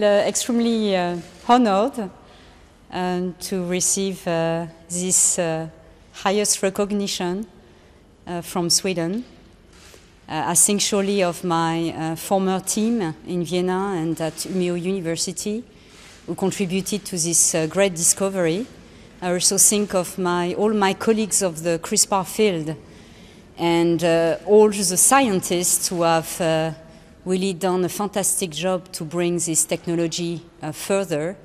feel uh, extremely uh, honored um, to receive uh, this highest recognition from Sweden. I think surely of my former team in Vienna and at Umeå University who contributed to this great discovery. I also think of my, all my colleagues of the CRISPR field and uh, all the scientists who have uh, really done a fantastic job to bring this technology uh, further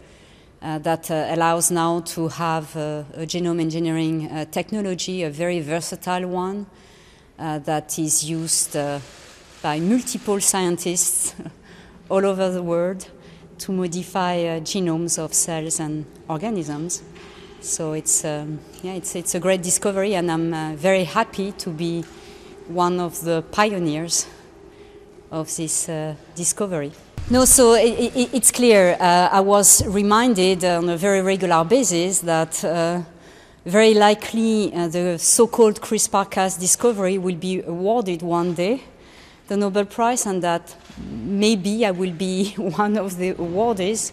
uh, that uh, allows now to have uh, a genome engineering technology, a very versatile one that is used by multiple scientists all over the world to modify genomes of cells and organisms. So it's, um, yeah, it's, it's a great discovery, and I'm uh, very happy to be one of the pioneers of this uh, discovery. No, so it, it, it's clear. Uh, I was reminded on a very regular basis that uh, very likely the so-called CRISPR-Cas discovery will be awarded one day the Nobel Prize, and that maybe I will be one of the awardees.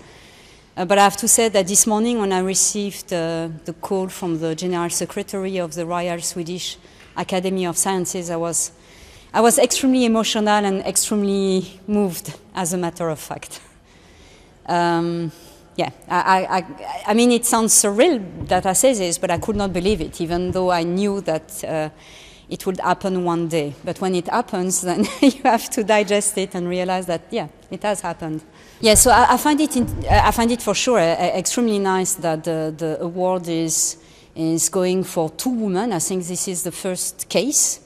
Uh, but I have to say that this morning when I received uh, the call from the General Secretary of the Royal Swedish Academy of Sciences, I was, I was extremely emotional and extremely moved, as a matter of fact. Um, yeah, I, I, I, mean, it sounds surreal that I say this, but I could not believe it, even though I knew that uh, it would happen one day. But when it happens, then you have to digest it and realize that, yeah, it has happened. Yeah, so I, I find it, in, I find it for sure uh, extremely nice that the, the award is, is going for two women. I think this is the first case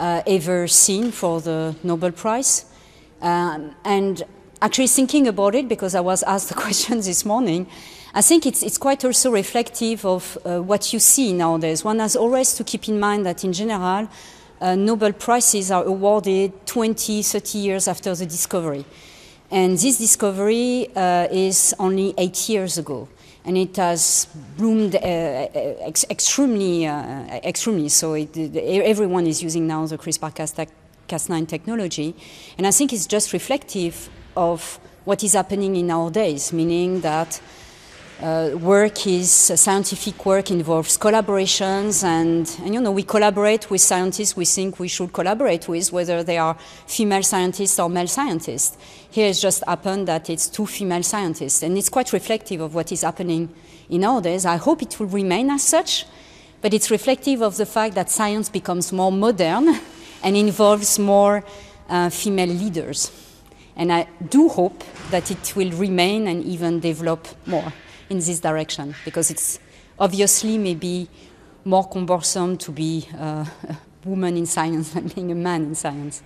uh, ever seen for the Nobel Prize. Um, and actually thinking about it, because I was asked the question this morning, I think it's, it's quite also reflective of uh, what you see nowadays. One has always to keep in mind that in general, uh, Nobel Prizes are awarded 20, 30 years after the discovery. And this discovery uh, is only eight years ago. And it has bloomed uh, ex extremely, uh, extremely. So it, everyone is using now the CRISPR-Cas9 technology. And I think it's just reflective of what is happening in our days, meaning that uh, work is uh, scientific work involves collaborations and, and, you know we collaborate with scientists we think we should collaborate with whether they are female scientists or male scientists. Here it's just happened that it's two female scientists and it's quite reflective of what is happening in our days. I hope it will remain as such but it's reflective of the fact that science becomes more modern and involves more uh, female leaders. And i do hope that it will remain and even develop more in this direction because it's obviously maybe more cumbersome to be a woman in science than being a man in science.